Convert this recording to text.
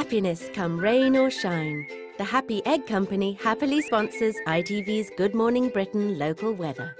happiness come rain or shine. The Happy Egg Company happily sponsors ITV's Good Morning Britain local weather.